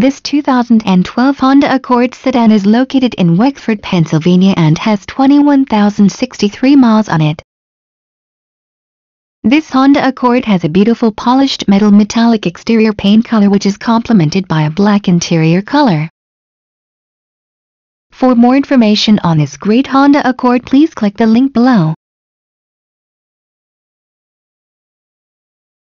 This 2012 Honda Accord sedan is located in Wexford, Pennsylvania and has 21,063 miles on it. This Honda Accord has a beautiful polished metal metallic exterior paint color which is complemented by a black interior color. For more information on this great Honda Accord please click the link below.